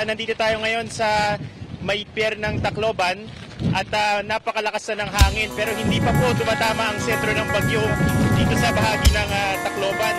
ah, nandito tayo ngayon sa may pier ng Tacloban at ah, napakalakas na ng hangin pero hindi pa po tumatama ang sentro ng bagyo dito sa bahagi ng ah, Tacloban.